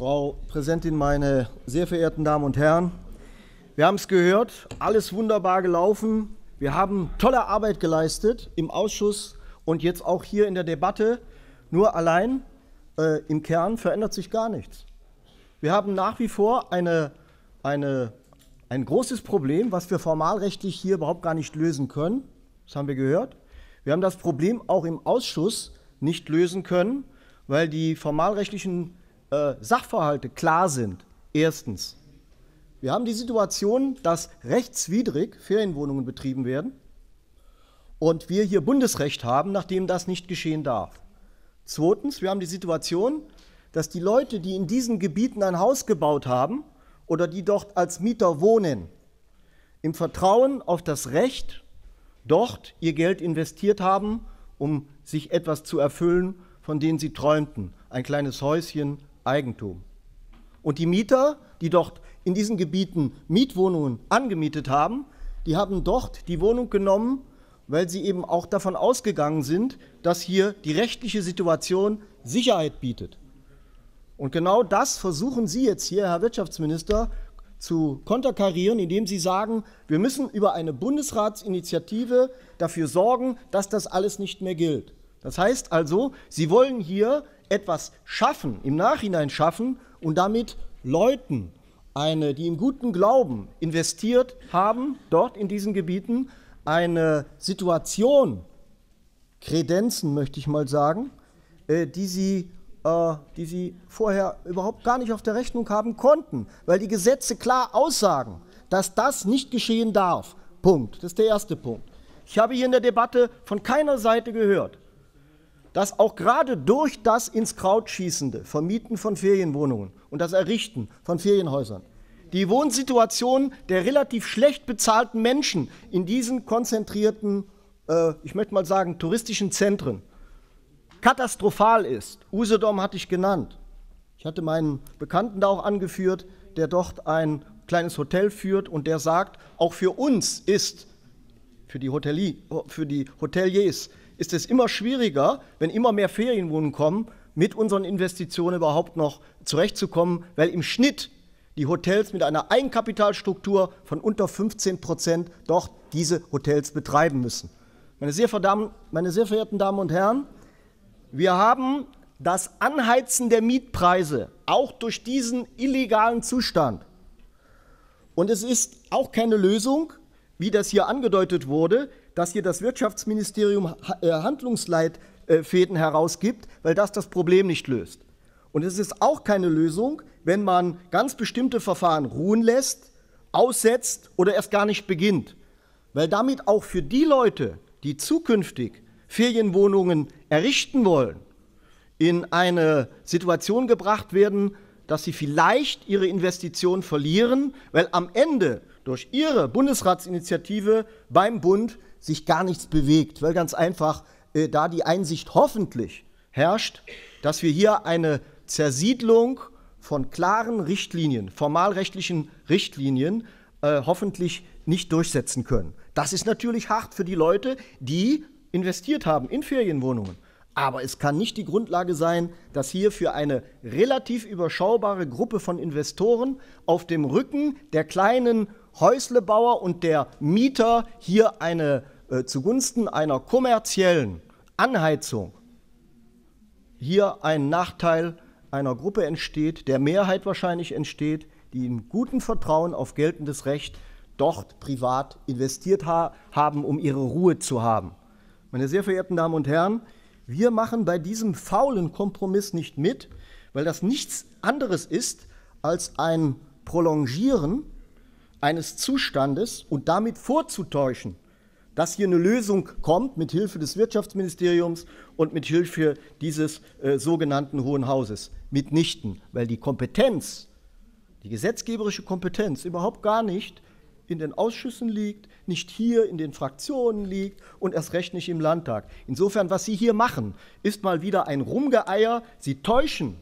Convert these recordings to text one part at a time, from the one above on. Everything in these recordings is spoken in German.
Frau Präsidentin, meine sehr verehrten Damen und Herren, wir haben es gehört, alles wunderbar gelaufen. Wir haben tolle Arbeit geleistet im Ausschuss und jetzt auch hier in der Debatte. Nur allein äh, im Kern verändert sich gar nichts. Wir haben nach wie vor eine, eine, ein großes Problem, was wir formalrechtlich hier überhaupt gar nicht lösen können. Das haben wir gehört. Wir haben das Problem auch im Ausschuss nicht lösen können, weil die formalrechtlichen äh, Sachverhalte klar sind. Erstens, wir haben die Situation, dass rechtswidrig Ferienwohnungen betrieben werden und wir hier Bundesrecht haben, nachdem das nicht geschehen darf. Zweitens, wir haben die Situation, dass die Leute, die in diesen Gebieten ein Haus gebaut haben oder die dort als Mieter wohnen, im Vertrauen auf das Recht dort ihr Geld investiert haben, um sich etwas zu erfüllen, von denen sie träumten. Ein kleines Häuschen, Eigentum. Und die Mieter, die dort in diesen Gebieten Mietwohnungen angemietet haben, die haben dort die Wohnung genommen, weil sie eben auch davon ausgegangen sind, dass hier die rechtliche Situation Sicherheit bietet. Und genau das versuchen Sie jetzt hier, Herr Wirtschaftsminister, zu konterkarieren, indem Sie sagen, wir müssen über eine Bundesratsinitiative dafür sorgen, dass das alles nicht mehr gilt. Das heißt also, Sie wollen hier etwas schaffen, im Nachhinein schaffen und damit Leuten, eine, die im guten Glauben investiert haben, dort in diesen Gebieten, eine Situation kredenzen, möchte ich mal sagen, äh, die sie, äh, die sie vorher überhaupt gar nicht auf der Rechnung haben konnten, weil die Gesetze klar aussagen, dass das nicht geschehen darf. Punkt. Das ist der erste Punkt. Ich habe hier in der Debatte von keiner Seite gehört, dass auch gerade durch das ins Kraut schießende Vermieten von Ferienwohnungen und das Errichten von Ferienhäusern die Wohnsituation der relativ schlecht bezahlten Menschen in diesen konzentrierten, äh, ich möchte mal sagen, touristischen Zentren katastrophal ist. Usedom hatte ich genannt. Ich hatte meinen Bekannten da auch angeführt, der dort ein kleines Hotel führt und der sagt, auch für uns ist, für die, Hotelli für die Hoteliers, ist es immer schwieriger, wenn immer mehr Ferienwohnungen kommen, mit unseren Investitionen überhaupt noch zurechtzukommen, weil im Schnitt die Hotels mit einer Eigenkapitalstruktur von unter 15 Prozent doch diese Hotels betreiben müssen. Meine sehr, meine sehr verehrten Damen und Herren, wir haben das Anheizen der Mietpreise auch durch diesen illegalen Zustand. Und es ist auch keine Lösung, wie das hier angedeutet wurde, dass hier das Wirtschaftsministerium äh, Handlungsleitfäden herausgibt, weil das das Problem nicht löst. Und es ist auch keine Lösung, wenn man ganz bestimmte Verfahren ruhen lässt, aussetzt oder erst gar nicht beginnt, weil damit auch für die Leute, die zukünftig Ferienwohnungen errichten wollen, in eine Situation gebracht werden, dass sie vielleicht ihre Investition verlieren, weil am Ende durch ihre Bundesratsinitiative beim Bund sich gar nichts bewegt, weil ganz einfach äh, da die Einsicht hoffentlich herrscht, dass wir hier eine Zersiedlung von klaren Richtlinien, formalrechtlichen Richtlinien, äh, hoffentlich nicht durchsetzen können. Das ist natürlich hart für die Leute, die investiert haben in Ferienwohnungen. Aber es kann nicht die Grundlage sein, dass hier für eine relativ überschaubare Gruppe von Investoren auf dem Rücken der kleinen Häuslebauer und der Mieter hier eine äh, zugunsten einer kommerziellen Anheizung hier ein Nachteil einer Gruppe entsteht, der Mehrheit wahrscheinlich entsteht, die in gutem Vertrauen auf geltendes Recht dort privat investiert ha haben, um ihre Ruhe zu haben. Meine sehr verehrten Damen und Herren, wir machen bei diesem faulen Kompromiss nicht mit, weil das nichts anderes ist als ein Prolongieren eines Zustandes und damit vorzutäuschen, dass hier eine Lösung kommt mit Hilfe des Wirtschaftsministeriums und mit Hilfe dieses äh, sogenannten Hohen Hauses. Mitnichten, weil die Kompetenz, die gesetzgeberische Kompetenz überhaupt gar nicht in den Ausschüssen liegt, nicht hier in den Fraktionen liegt und erst recht nicht im Landtag. Insofern, was Sie hier machen, ist mal wieder ein Rumgeeier. Sie täuschen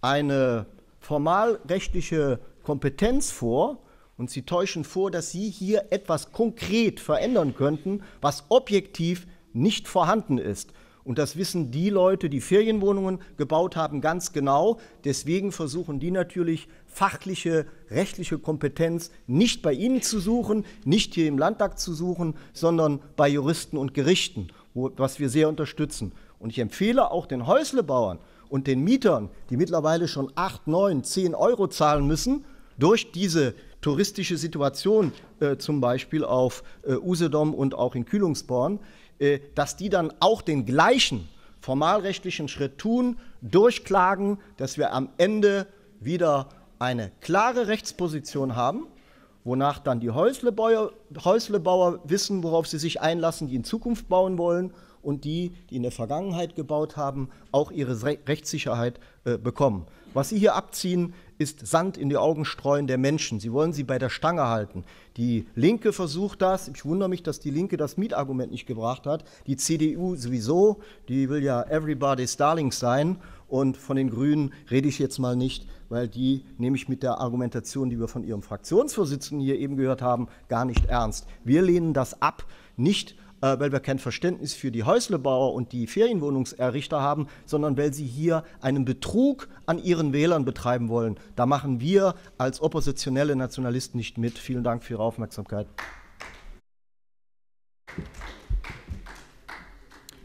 eine formalrechtliche Kompetenz vor und Sie täuschen vor, dass Sie hier etwas konkret verändern könnten, was objektiv nicht vorhanden ist. Und das wissen die Leute, die Ferienwohnungen gebaut haben, ganz genau. Deswegen versuchen die natürlich fachliche, rechtliche Kompetenz nicht bei Ihnen zu suchen, nicht hier im Landtag zu suchen, sondern bei Juristen und Gerichten, wo, was wir sehr unterstützen. Und ich empfehle auch den Häuslebauern und den Mietern, die mittlerweile schon 8, 9, 10 Euro zahlen müssen, durch diese touristische Situation, äh, zum Beispiel auf äh, Usedom und auch in Kühlungsborn, äh, dass die dann auch den gleichen formalrechtlichen Schritt tun, durchklagen, dass wir am Ende wieder eine klare Rechtsposition haben, wonach dann die Häuslebauer, Häuslebauer wissen, worauf sie sich einlassen, die in Zukunft bauen wollen und die, die in der Vergangenheit gebaut haben, auch ihre Rechtssicherheit äh, bekommen. Was Sie hier abziehen, ist Sand in die Augen streuen der Menschen. Sie wollen sie bei der Stange halten. Die Linke versucht das. Ich wundere mich, dass die Linke das Mietargument nicht gebracht hat. Die CDU sowieso, die will ja everybody's darling sein. Und von den Grünen rede ich jetzt mal nicht, weil die nehme ich mit der Argumentation, die wir von ihrem Fraktionsvorsitzenden hier eben gehört haben, gar nicht ernst. Wir lehnen das ab, nicht äh, weil wir kein Verständnis für die Häuslebauer und die Ferienwohnungserrichter haben, sondern weil sie hier einen Betrug an ihren Wählern betreiben wollen. Da machen wir als oppositionelle Nationalisten nicht mit. Vielen Dank für Ihre Aufmerksamkeit.